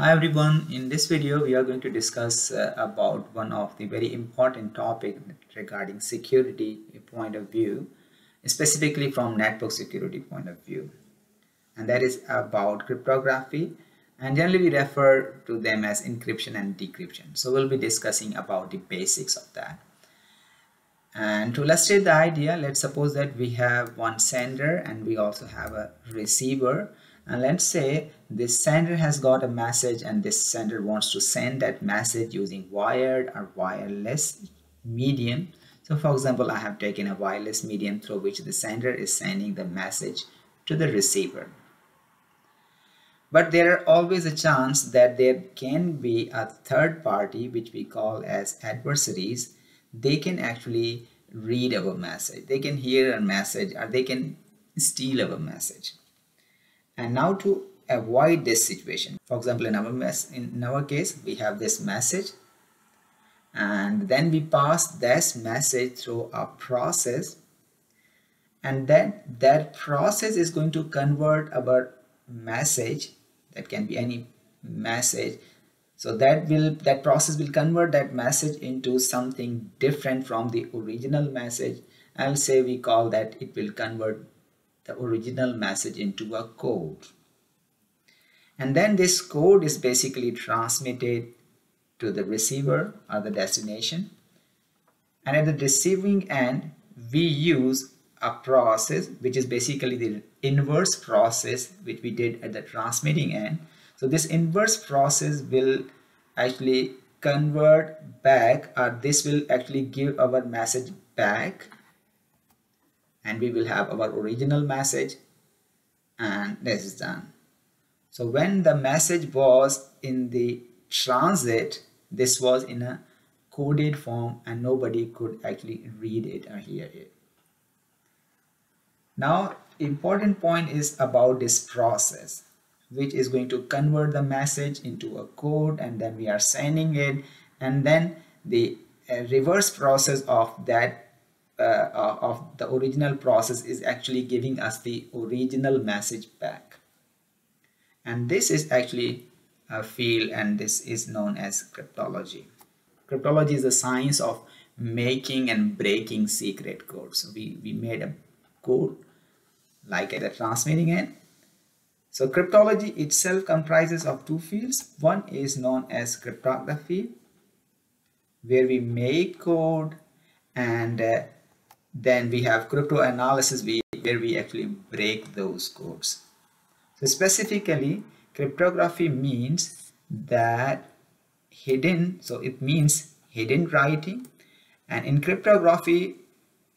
Hi everyone, in this video we are going to discuss uh, about one of the very important topic regarding security point of view, specifically from network security point of view. And that is about cryptography and generally we refer to them as encryption and decryption. So we'll be discussing about the basics of that. And to illustrate the idea, let's suppose that we have one sender and we also have a receiver and let's say this sender has got a message and this sender wants to send that message using wired or wireless medium. So for example i have taken a wireless medium through which the sender is sending the message to the receiver. But there are always a chance that there can be a third party which we call as adversaries. They can actually read our message. They can hear a message or they can steal our message and now to avoid this situation. For example in our mess in our case we have this message and then we pass this message through a process and then that process is going to convert our message that can be any message so that will that process will convert that message into something different from the original message. I'll say we call that it will convert the original message into a code. And then this code is basically transmitted to the receiver or the destination. And at the receiving end, we use a process which is basically the inverse process which we did at the transmitting end. So this inverse process will actually convert back or this will actually give our message back and we will have our original message and this is done. So when the message was in the transit, this was in a coded form and nobody could actually read it or hear it. Now important point is about this process which is going to convert the message into a code and then we are sending it and then the uh, reverse process of that uh, of the original process is actually giving us the original message back. And this is actually a field and this is known as cryptology. Cryptology is the science of making and breaking secret codes. So we we made a code like at the transmitting end so cryptology itself comprises of two fields. One is known as cryptography where we make code and uh, then we have crypto analysis where we actually break those codes. So specifically, cryptography means that hidden, so it means hidden writing. And in cryptography,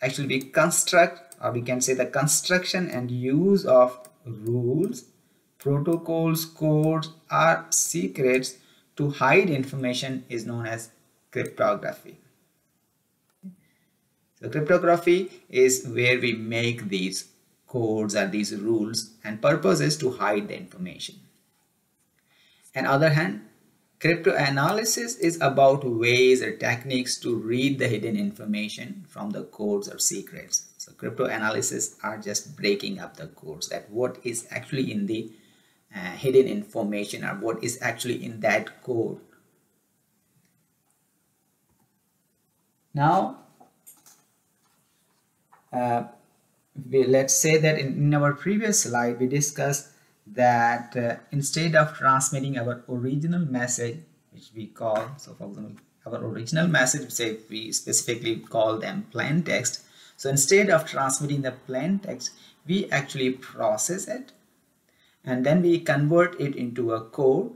actually we construct, or we can say the construction and use of rules, protocols, codes, or secrets to hide information is known as cryptography. So cryptography is where we make these codes or these rules and purpose is to hide the information. On other hand, cryptanalysis is about ways or techniques to read the hidden information from the codes or secrets. So cryptanalysis are just breaking up the codes that what is actually in the uh, hidden information or what is actually in that code. Now uh, we, let's say that in, in, our previous slide we discussed that uh, instead of transmitting our original message which we call so for example our original message say we specifically call them plain text. So instead of transmitting the plain text we actually process it and then we convert it into a code.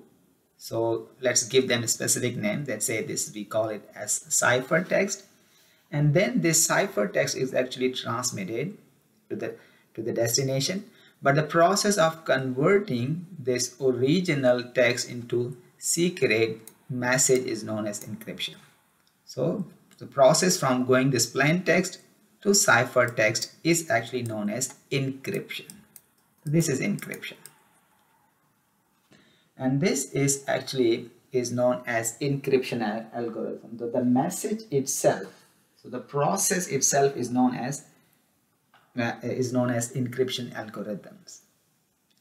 So let's give them a specific name. Let's say this we call it as ciphertext and then this ciphertext is actually transmitted to the to the destination. But the process of converting this original text into secret message is known as encryption. So the process from going this plain text to ciphertext is actually known as encryption. This is encryption. And this is actually is known as encryption algorithm. The, the message itself so the process itself is known as uh, is known as encryption algorithms.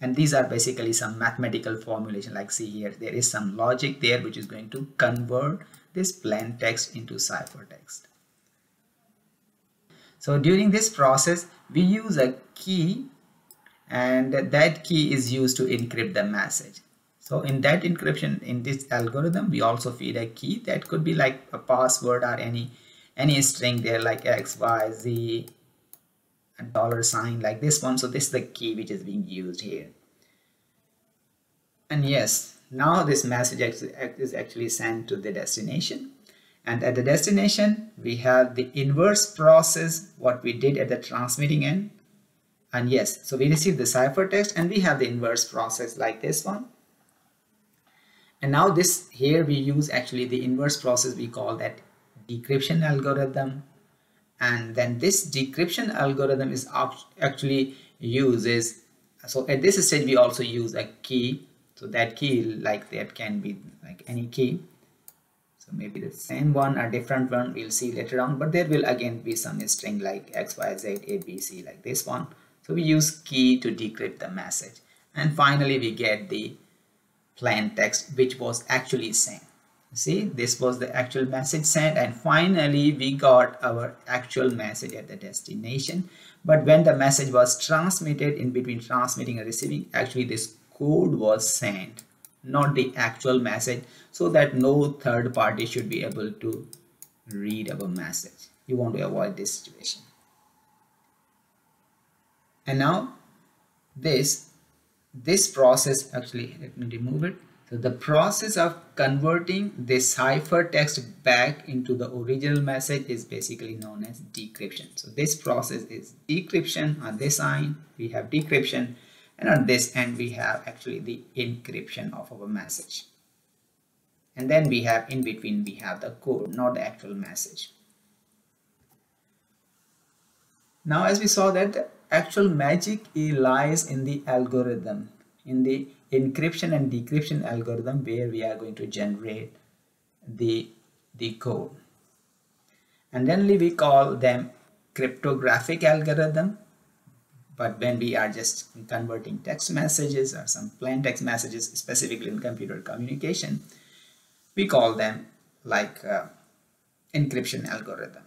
and these are basically some mathematical formulation. Like see here there is some logic there which is going to convert this plain text into ciphertext so during this process we use a key and that key is used to encrypt the message. So in that encryption in this algorithm we also feed a key that could be like a password or any any string there like x y z a dollar sign like this one. So this is the key which is being used here. And yes now this message is actually sent to the destination. And at the destination we have the inverse process what we did at the transmitting end. And yes so we receive the ciphertext and we have the inverse process like this one. And now this here we use actually the inverse process we call that decryption algorithm. And then this decryption algorithm is actually uses so at this stage we also use a key. So that key like that can be like any key. So maybe the same one or different one we'll see later on. But there will again be some string like x y z a b c like this one. So we use key to decrypt the message. And finally we get the plain text which was actually sent see this was the actual message sent and finally we got our actual message at the destination. But when the message was transmitted in between transmitting and receiving actually this code was sent not the actual message so that no third party should be able to read our message. You want to avoid this situation. And now this this process actually let me remove it the process of converting this ciphertext back into the original message is basically known as decryption. So this process is decryption on this end we have decryption and on this end we have actually the encryption of our message. And then we have in between we have the code not the actual message. Now as we saw that the actual magic eh, lies in the algorithm in the encryption and decryption algorithm where we are going to generate the, the code. And then we call them cryptographic algorithm. But when we are just converting text messages or some plain text messages, specifically in computer communication, we call them like uh, encryption algorithm.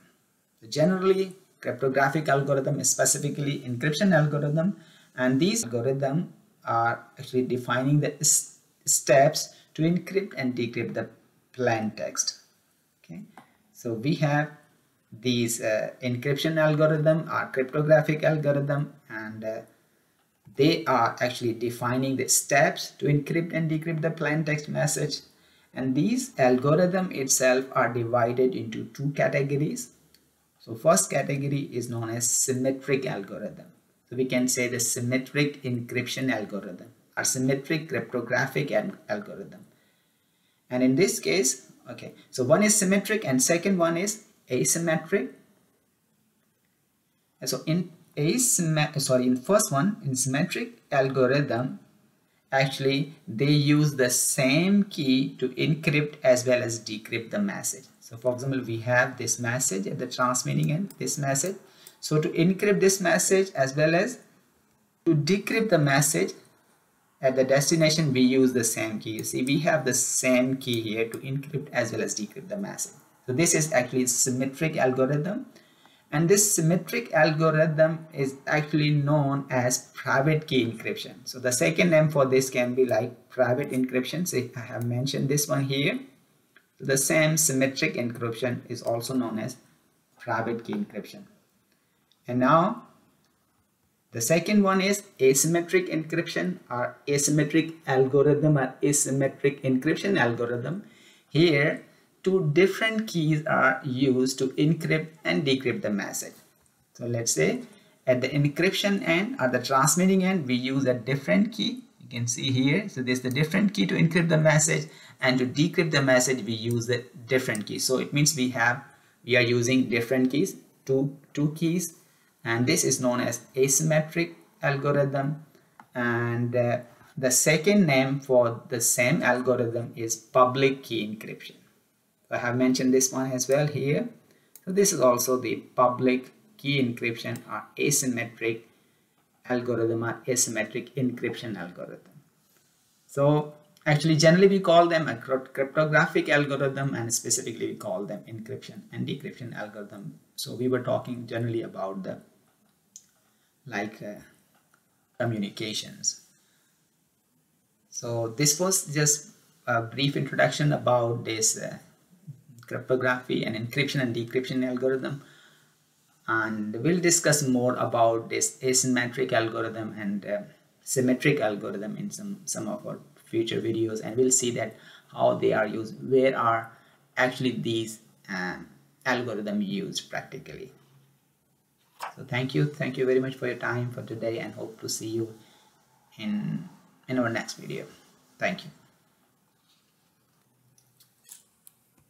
So generally, cryptographic algorithm is specifically encryption algorithm and these algorithm are actually defining the steps to encrypt and decrypt the plain text. Okay. So we have these uh, encryption algorithm or cryptographic algorithm and uh, they are actually defining the steps to encrypt and decrypt the plain text message. And these algorithm itself are divided into two categories. So first category is known as symmetric algorithm so we can say the symmetric encryption algorithm or symmetric cryptographic and algorithm. And in this case, okay, so one is symmetric and second one is asymmetric. And so in asymmetric, sorry, in first one, in symmetric algorithm, actually they use the same key to encrypt as well as decrypt the message. So for example, we have this message at the transmitting end, this message so to encrypt this message as well as to decrypt the message at the destination we use the same key. You see we have the same key here to encrypt as well as decrypt the message. So this is actually symmetric algorithm and this symmetric algorithm is actually known as private key encryption. So the second name for this can be like private encryption. So I have mentioned this one here. So the same symmetric encryption is also known as private key encryption. And now the second one is asymmetric encryption or asymmetric algorithm or asymmetric encryption algorithm. Here two different keys are used to encrypt and decrypt the message. So let's say at the encryption end or the transmitting end we use a different key. You can see here. So this is the different key to encrypt the message. And to decrypt the message we use the different key. So it means we have we are using different keys two two keys and this is known as asymmetric algorithm and uh, the second name for the same algorithm is public key encryption. I have mentioned this one as well here. So this is also the public key encryption or asymmetric algorithm or asymmetric encryption algorithm. So actually generally we call them a cryptographic algorithm and specifically we call them encryption and decryption algorithm. So we were talking generally about the like uh, communications. So this was just a brief introduction about this uh, cryptography and encryption and decryption algorithm. And we'll discuss more about this asymmetric algorithm and uh, symmetric algorithm in some some of our future videos. And we'll see that how they are used where are actually these um, algorithm used practically so thank you. Thank you very much for your time for today and hope to see you in in our next video. Thank you